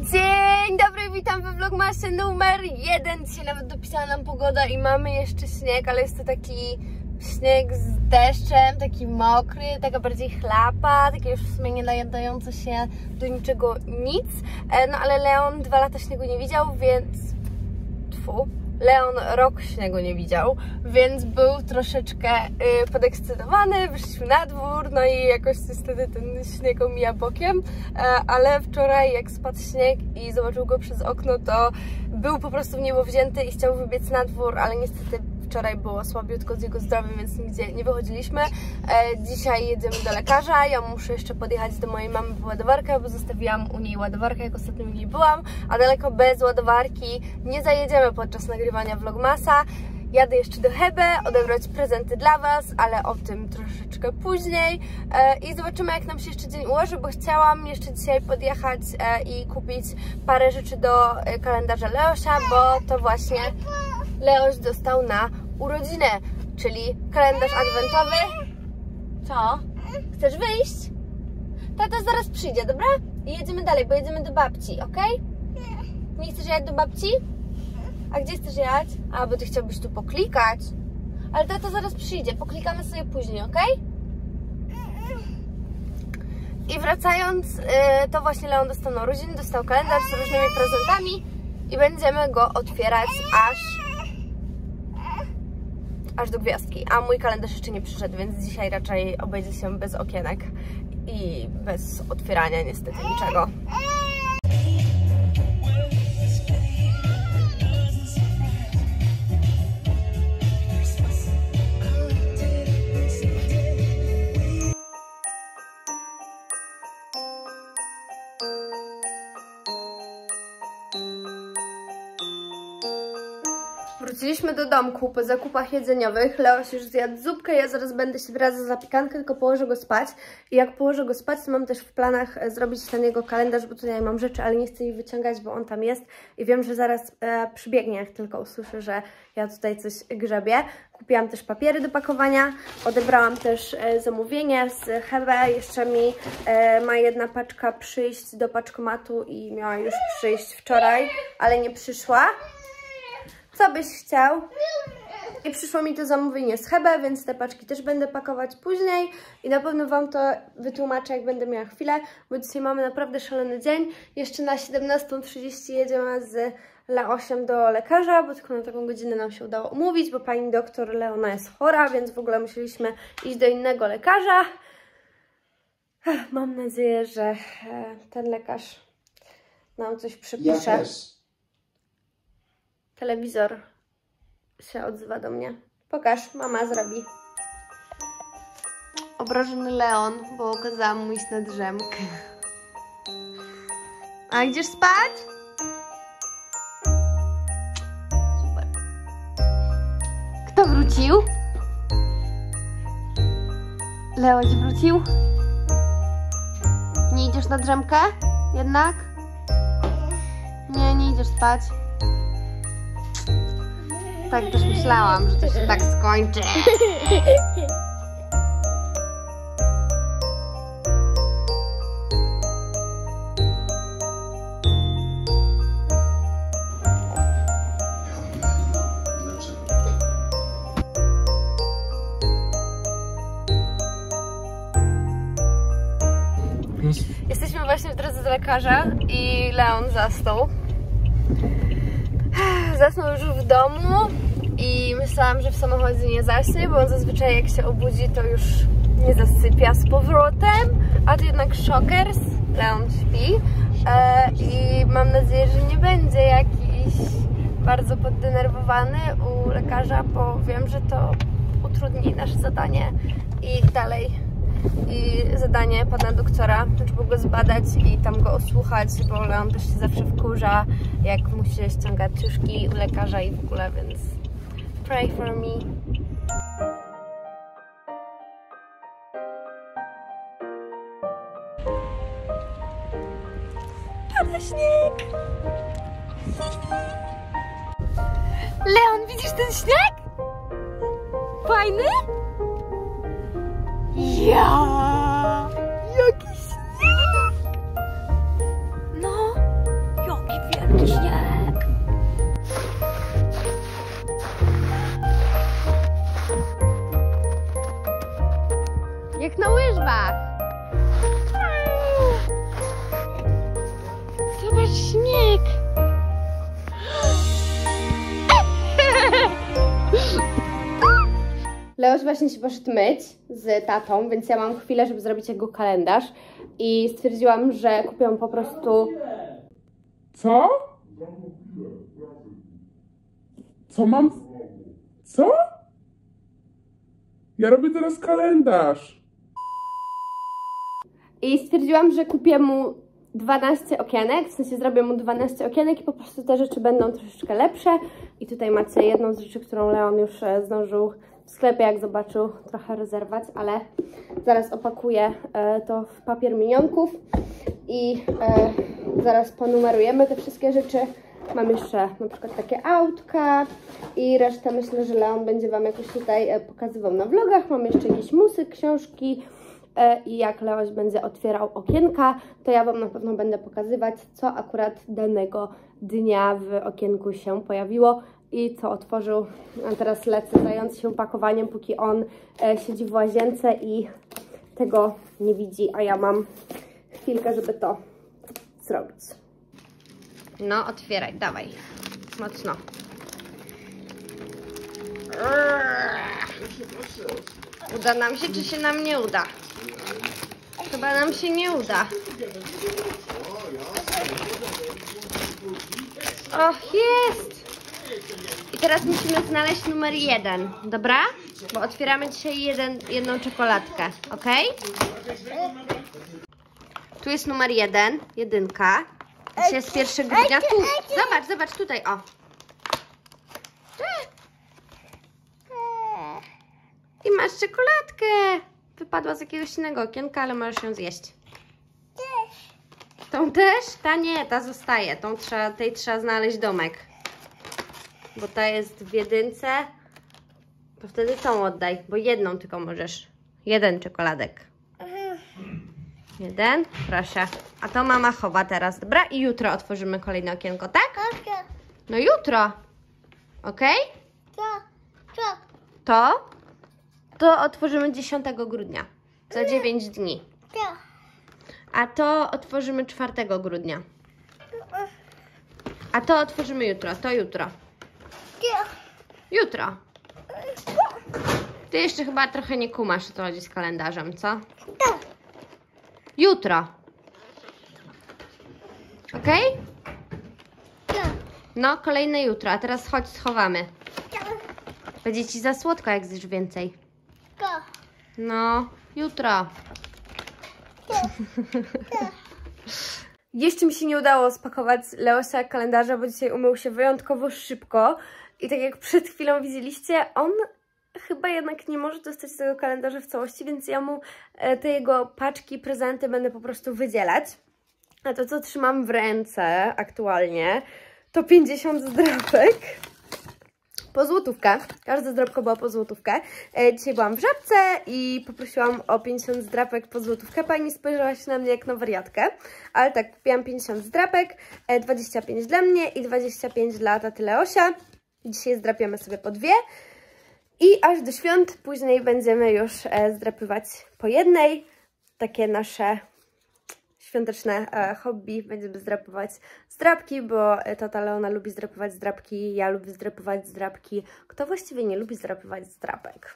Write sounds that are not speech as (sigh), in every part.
Dzień dobry, witam we vlogmasie numer jeden. Dzisiaj nawet dopisała nam pogoda i mamy jeszcze śnieg, ale jest to taki śnieg z deszczem, taki mokry, taka bardziej chlapa, takie już w sumie nie nadające się do niczego nic. E, No ale Leon dwa lata śniegu nie widział, więc... Tfu. Leon rok śniegu nie widział, więc był troszeczkę y, podekscytowany, wyszliśmy na dwór, no i jakoś niestety ten śnieg omija bokiem, e, ale wczoraj jak spadł śnieg i zobaczył go przez okno, to był po prostu w niebo wzięty i chciał wybiec na dwór, ale niestety wczoraj było słabiutko z jego zdrowiem, więc nigdzie nie wychodziliśmy. E, dzisiaj jedziemy do lekarza, ja muszę jeszcze podjechać do mojej mamy po ładowarkę, bo zostawiłam u niej ładowarkę, jak ostatnio u niej byłam, a daleko bez ładowarki nie zajedziemy podczas nagrywania vlogmasa. Jadę jeszcze do Hebe, odebrać prezenty dla Was, ale o tym troszeczkę później e, i zobaczymy jak nam się jeszcze dzień ułoży, bo chciałam jeszcze dzisiaj podjechać e, i kupić parę rzeczy do e, kalendarza Leosia, bo to właśnie Leoś dostał na urodzinę, czyli kalendarz adwentowy. Co? Chcesz wyjść? Tata zaraz przyjdzie, dobra? I jedziemy dalej, bo jedziemy do babci, ok? Nie chcesz jechać do babci? A gdzie chcesz jechać? A, bo ty chciałbyś tu poklikać. Ale tata zaraz przyjdzie, poklikamy sobie później, ok? I wracając, y, to właśnie Leon dostał na urodziny, dostał kalendarz z różnymi prezentami i będziemy go otwierać aż aż do gwiazdki, a mój kalendarz jeszcze nie przyszedł, więc dzisiaj raczej obejdzie się bez okienek i bez otwierania niestety niczego. Wróciliśmy do domku po zakupach jedzeniowych. Leoś już zjadł zupkę, ja zaraz będę się brać za zapiekankę, tylko położę go spać. I jak położę go spać, to mam też w planach e, zrobić ten jego kalendarz, bo tutaj mam rzeczy, ale nie chcę ich wyciągać, bo on tam jest. I wiem, że zaraz e, przybiegnie, jak tylko usłyszę, że ja tutaj coś grzebię. Kupiłam też papiery do pakowania, odebrałam też e, zamówienie z Hebe. Jeszcze mi e, ma jedna paczka przyjść do paczkomatu i miała już przyjść wczoraj, ale nie przyszła. Co byś chciał? I przyszło mi to zamówienie z Hebe, więc te paczki też będę pakować później i na pewno Wam to wytłumaczę, jak będę miała chwilę, bo dzisiaj mamy naprawdę szalony dzień. Jeszcze na 17.30 jedziemy z Leosiem do lekarza, bo tylko na taką godzinę nam się udało umówić, bo pani doktor Leona jest chora, więc w ogóle musieliśmy iść do innego lekarza. Mam nadzieję, że e, ten lekarz nam coś przepisze. Ja też. Telewizor się odzywa do mnie. Pokaż, mama zrobi. Obrażony Leon, bo kazałam mu iść na drzemkę. A idziesz spać? Super. Kto wrócił? Leoś wrócił? Nie idziesz na drzemkę? Jednak? Nie, nie idziesz spać. Tak też myślałam, że to się tak skończy. Jesteśmy właśnie w drodze do lekarza i Leon zasnął. Zasnął już w domu i myślałam, że w samochodzie nie zaśnie, bo on zazwyczaj jak się obudzi, to już nie zasypia z powrotem, a to jednak szokers. Leon śpi e, i mam nadzieję, że nie będzie jakiś bardzo poddenerwowany u lekarza, bo wiem, że to utrudni nasze zadanie i dalej i zadanie pana doktora, żeby go zbadać i tam go osłuchać, bo Leon też się zawsze wkurza, jak mu się ściąga ciuszki u lekarza i w ogóle, więc pray for me. Pada śnieg! Leon, widzisz ten śnieg? Fajny? Ja! Jaki śnieg! No, łyżwach. Leoś właśnie się poszedł myć z tatą, więc ja mam chwilę, żeby zrobić jego kalendarz i stwierdziłam, że kupię mu po prostu Co? Co mam? Co? Ja robię teraz kalendarz. I stwierdziłam, że kupię mu 12 okienek, w sensie zrobię mu 12 okienek i po prostu te rzeczy będą troszeczkę lepsze. I tutaj macie jedną z rzeczy, którą Leon już e, zdążył w sklepie, jak zobaczył, trochę rezerwać, ale zaraz opakuję e, to w papier minionków i e, zaraz ponumerujemy te wszystkie rzeczy. Mam jeszcze na przykład takie autka i resztę myślę, że Leon będzie Wam jakoś tutaj e, pokazywał na vlogach. Mam jeszcze jakieś musy, książki, i jak Leoś będzie otwierał okienka, to ja Wam na pewno będę pokazywać, co akurat danego dnia w okienku się pojawiło i co otworzył. A teraz lecę zająć się pakowaniem, póki on e, siedzi w łazience i tego nie widzi, a ja mam chwilkę, żeby to zrobić. No, otwieraj, dawaj. Mocno. Uda nam się, czy się nam nie uda? Chyba nam się nie uda. Och, jest! Teraz musimy znaleźć numer jeden, dobra? Bo otwieramy dzisiaj jeden, jedną czekoladkę, ok? Tu jest numer jeden, jedynka. Dzisiaj jest 1 grudnia. Tu, zobacz, zobacz, tutaj, o. I masz czekoladkę. Wypadła z jakiegoś innego okienka, ale możesz ją zjeść. Tą też? Ta nie, ta zostaje. Tą trzeba, tej trzeba znaleźć domek. Bo ta jest w jedynce. To wtedy tą oddaj, bo jedną tylko możesz. Jeden czekoladek. Jeden, proszę. A to mama chowa teraz, dobra? I jutro otworzymy kolejne okienko, tak? No jutro. Ok? To? To otworzymy 10 grudnia. Za 9 dni. A to otworzymy 4 grudnia. A to otworzymy jutro. To jutro. Jutro. Ty jeszcze chyba trochę nie kumasz, co chodzi z kalendarzem, co? Jutro. Ok? No, kolejne jutro. A teraz chodź, schowamy. Będzie ci za słodko, jak zjesz więcej. No, jutro. (laughs) Jeszcze mi się nie udało spakować Leosia kalendarza, bo dzisiaj umył się wyjątkowo szybko. I tak jak przed chwilą widzieliście, on chyba jednak nie może dostać tego kalendarza w całości, więc ja mu e, te jego paczki, prezenty będę po prostu wydzielać. A to, co trzymam w ręce aktualnie, to 50 zdrapek po złotówkę. Każda zdrabka była po złotówkę. E, dzisiaj byłam w Żabce i poprosiłam o 50 zdrapek po złotówkę. Pani spojrzała się na mnie jak na wariatkę, ale tak, kupiłam 50 zdrapek, e, 25 dla mnie i 25 dla taty Leosia. Dzisiaj zdrapiamy sobie po dwie. I aż do świąt później będziemy już e, zdrapywać po jednej. Takie nasze świąteczne e, hobby. Będziemy zdrapować zdrapki, bo e, tata Leona lubi zdrapować zdrapki, ja lubię zdrapować zdrapki. Kto właściwie nie lubi zdrapować zdrapek?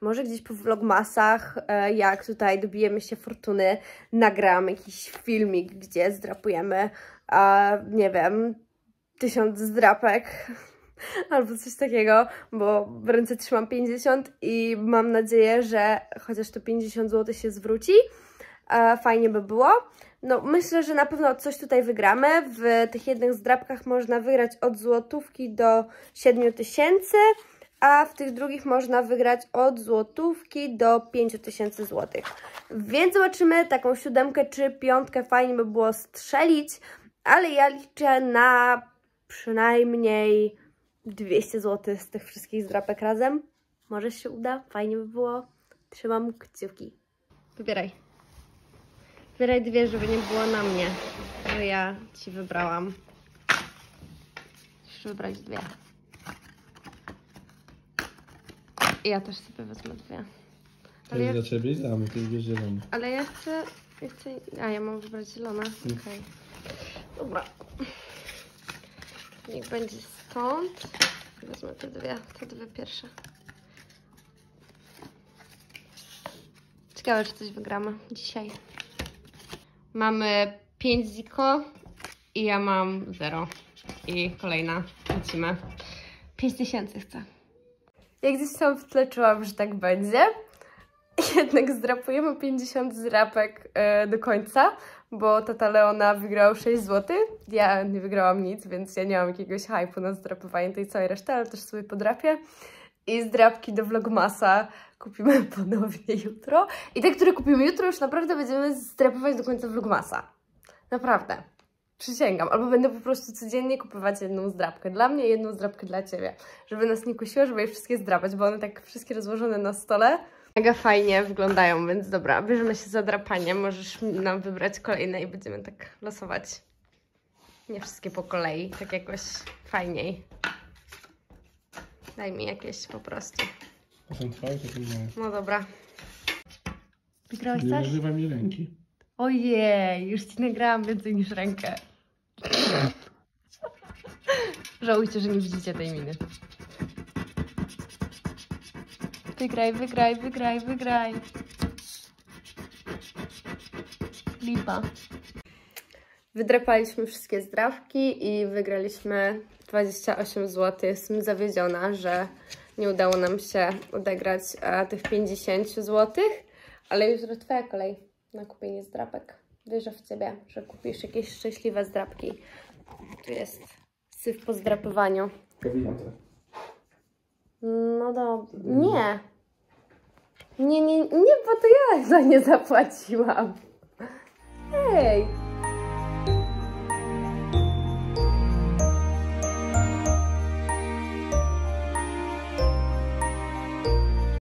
Może gdzieś po vlogmasach, jak tutaj dobijemy się fortuny, nagram jakiś filmik, gdzie zdrapujemy, nie wiem, tysiąc zdrapek (laughs) albo coś takiego, bo w ręce trzymam 50 i mam nadzieję, że chociaż to 50 zł się zwróci. Fajnie by było. No, myślę, że na pewno coś tutaj wygramy. W tych jednych zdrabkach można wygrać od złotówki do 7 tysięcy, a w tych drugich można wygrać od złotówki do 5 tysięcy złotych. Więc zobaczymy taką siódemkę czy piątkę. Fajnie by było strzelić, ale ja liczę na przynajmniej 200 zł z tych wszystkich zdrapek razem. Może się uda, fajnie by było. Trzymam kciuki. Wybieraj. Wybieraj dwie, żeby nie było na mnie, że ja Ci wybrałam. Musisz wybrać dwie. I ja też sobie wezmę dwie. To Ale jest ja- dla ciebie i dla mnie, to jest zielony. Ale ja chcę, ja chcę... A, ja mam wybrać zielone? Okej. Dobra. Niech będzie stąd. Wezmę te dwie, te dwie pierwsze. Ciekawe, czy coś wygramy dzisiaj. Mamy 5 ziko i ja mam 0. I kolejna. Lecimy. 5 tysięcy chcę. Jak gdzieś tam w tle czułam, że tak będzie. (laughs) Jednak zdrapujemy 50 zrapek e, do końca, bo tata Leona wygrał 6 zł. Ja nie wygrałam nic, więc ja nie mam jakiegoś hypu na zdrapowanie tej całej reszty, ale też sobie podrapię. I zdrapki do Vlogmasa kupimy (laughs) ponownie jutro. I te, które kupimy jutro, już naprawdę będziemy zdrapować do końca Vlogmasa. Naprawdę. Przysięgam. Albo będę po prostu codziennie kupować jedną zdrapkę dla mnie i jedną zdrapkę dla Ciebie. Żeby nas nie kusiło, żeby je wszystkie zdrapać, bo one tak wszystkie rozłożone na stole mega fajnie wyglądają, więc dobra, bierzemy się za drapanie. Możesz nam wybrać kolejne i będziemy tak losować. Nie wszystkie po kolei, tak jakoś fajniej. Daj mi jakieś po prostu. To są twoje, to są moje. No dobra. Wygrałeś Nie coś? nażywaj mi ręki. Ojej, już ci nagrałam więcej niż rękę. Żałujcie, że nie widzicie tej miny. Wygraj, wygraj, wygraj, wygraj. Lipa. Wydrapaliśmy wszystkie zdrawki i wygraliśmy 28 zł. Jestem zawiedziona, że nie udało nam się odegrać e, tych 50 zł, ale jutro twoja kolej na kupienie zdrapek. Wierzę w ciebie, że kupisz jakieś szczęśliwe zdrapki. Tu jest syf po zdrapywaniu. Kawinata. No dobra. Nie. Nie, nie, nie, bo to ja za nie zapłaciłam. Hej,